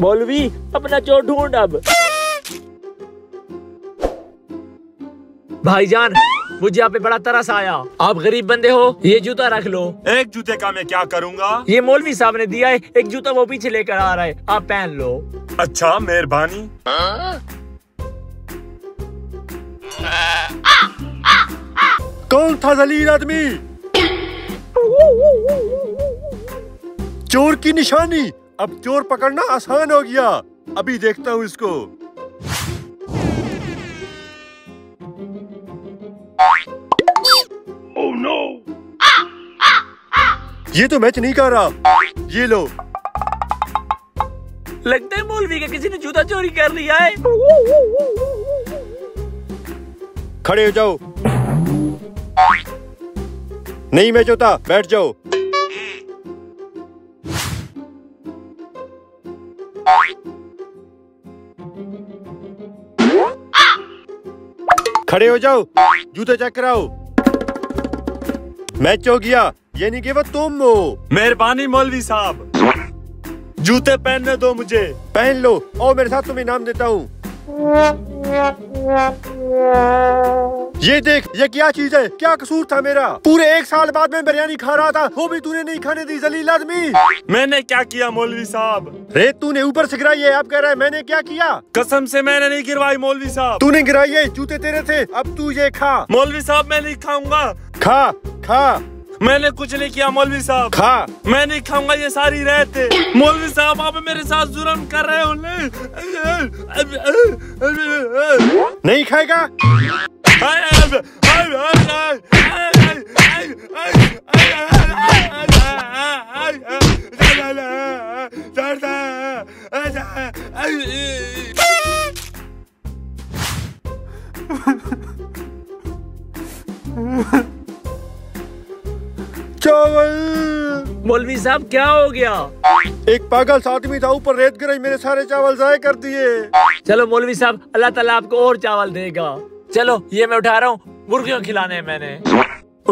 मौलवी अपना चोर ढूंढ अब। भाईजान मुझे यहाँ पे बड़ा तरस आया। आप गरीब बंदे हो ये जूता रख लो। एक जूते का मैं क्या करूँगा? ये मौलवी साहब ने दिया है एक जूता वो पीछे लेकर आ रहा है आप पहन लो। अच्छा मेहरबानी। कौन था जलील आदमी? चोर की निशानी। अब चोर पकड़ना आसान हो गया। अभी देखता हूँ इसको। Oh, no. ये तो मैच नहीं कर रहा। ये लो। लगता है मौलवी का किसी ने जूता चोरी कर लिया है। खड़े हो जाओ। नहीं मैच होता बैठ जाओ। खड़े हो जाओ जूते चेक कराओ। मैच हो गया ये नहीं कि वो तुम हो। मेहरबानी मौलवी साहब। जूते पहनने दो मुझे। पहन लो और मेरे साथ तुम्हें इनाम देता हूँ। ये देख ये क्या चीज़ है? क्या कसूर था मेरा? पूरे एक साल बाद मैं बिरयानी खा रहा था वो भी तूने नहीं खाने दी जलील आदमी। मैंने क्या किया मौलवी साहब? रे तूने ऊपर से गिराई है अब कह रहा है मैंने क्या किया? कसम से मैंने नहीं गिरवाई मौलवी साहब। तूने गिराई है जूते तेरे थे अब तू ये खा। मौलवी साहब मैं नहीं खाऊँगा। खा खा। मैंने कुछ नहीं किया मौलवी साहब। खा। मैं नहीं खाऊँगा ये सारी रहते मौलवी साहब आप मेरे साथ जुर्म कर रहे हो नहीं खाएगा? मौलवी साहब क्या हो गया एक पागल सा आदमी था ऊपर रेत गिराई मेरे सारे चावल जाए कर दिए चलो मौलवी साहब अल्लाह ताला आपको और चावल देगा चलो ये मैं उठा रहा हूँ। मुर्गियों खिलाने हैं मैंने।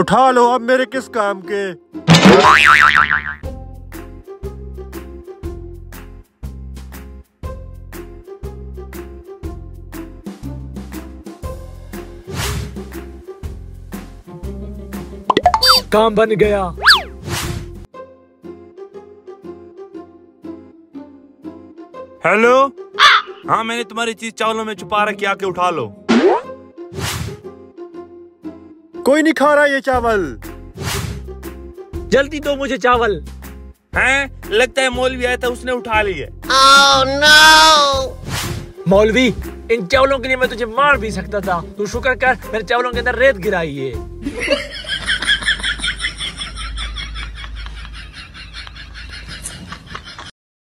उठा लो अब मेरे किस काम के? काम बन गया। हेलो? हाँ मैंने तुम्हारी चीज़ चावलों में छुपा रखी आके उठा लो। कोई नहीं खा रहा ये चावल। जल्दी दो मुझे चावल। हैं? लगता है मौलवी आया था उसने उठा लिए मौलवी इन चावलों के लिए मैं तुझे मार भी सकता था। तू शुक्र कर मेरे चावलों के अंदर रेत गिराई है।